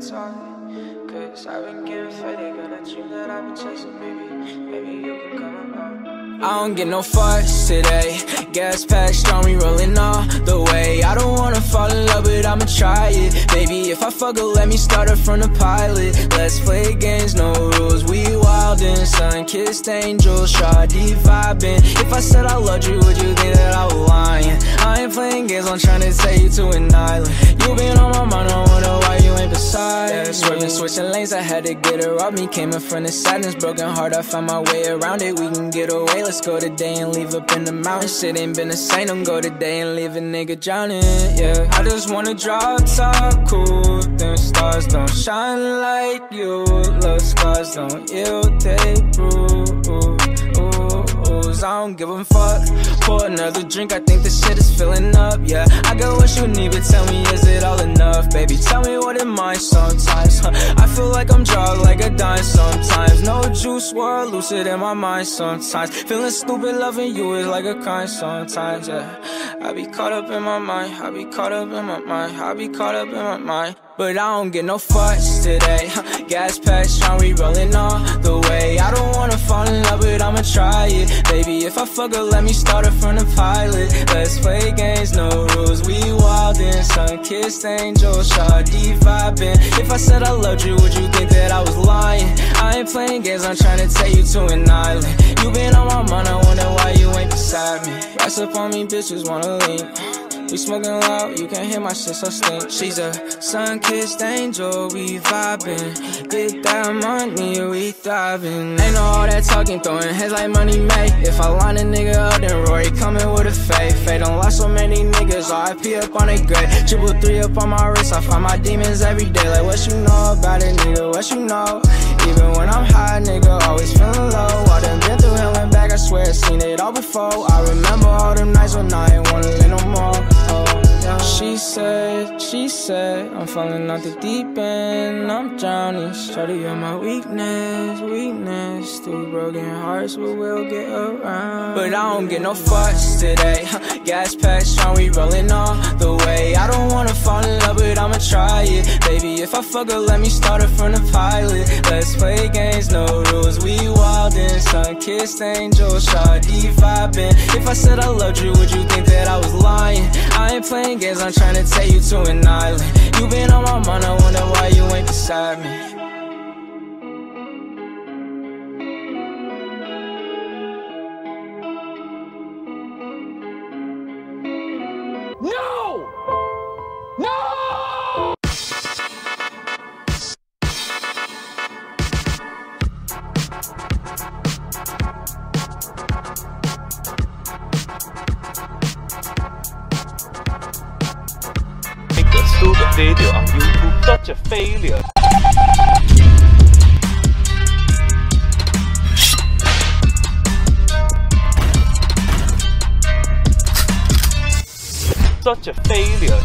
Talking. Cause I've been getting faded, got a dream that I've been chasing, baby. Maybe you can come along. I don't get no fuss today. Gas pack strong, we rolling all the way. I don't wanna fall in love, but I'ma try it. Baby, if I fuck her, let me start her from the pilot. Let's play games, no rules. We wild wildin', sun kissed angels, shawty vibing. If I said I loved you, would you think that I was lying? I ain't playing games, I'm trying to take you to an island. You been on my mind, I wonder why ain't beside yeah, Swerving, switching lanes, I had to get her off me. Came in front of sadness, broken heart, I found my way around it. We can get away, let's go today and leave up in the mountains. Shit ain't been the same, don't go today and leave a nigga drowning. Yeah, I just wanna drop top cool. Them stars don't shine like you. Love scars don't yield, they bruise. I don't give a fuck. Pour another drink, I think this shit is filling up, yeah. I got what you need, but tell me, is it all enough, baby? Tell me mind sometimes. Huh? I feel like I'm drugged like a dime sometimes. No juice, world lucid in my mind sometimes. Feeling stupid, loving you is like a crime sometimes, yeah. I be caught up in my mind, I be caught up in my mind, I be caught up in my mind. But I don't get no fuss today. Gas pack we rolling all the way. If I fuck her, let me start her from the pilot. Let's play games, no rules. We wildin', sun kissed angel, shawty vibing. If I said I loved you, would you think that I was lying? I ain't playing games, I'm trying to take you to an island. You been on my mind, I wonder why you ain't beside me. Rise up on me, bitches wanna lean. We smoking loud, you can hear my shit so stink. She's a sun-kissed angel, we vibing. Get that money, we thriving. Ain't no all that talking, throwing hands like money made. If I Fade don't lost so many niggas, RIP up on a grave. Triple three up on my wrist, I find my demons every day. Like what you know about it, nigga, what you know? Even when I'm high, nigga, always feeling low. I done been through hell and back, I swear, seen it all before. I remember all them nights when I ain't wanna live no more. She said, she said, I'm falling off the deep end, I'm drowning. Shorty, you're my weakness. Two broken hearts, but we'll get around. But I don't get no fuss today. Gas pack strong, we rolling all the way. I don't wanna fall in love, but I'ma try it. Baby, if I fuck her, let me start it from the pilot. Let's play games, no rules, we wildin'. Sun kissed angel, shawty vibing. If I said I loved you, would you think that I was lying? I ain't playing games, I'm trying to take you to an island. You been on my mind, I wonder why you ain't beside me. Video on YouTube, such a failure. Such a failure.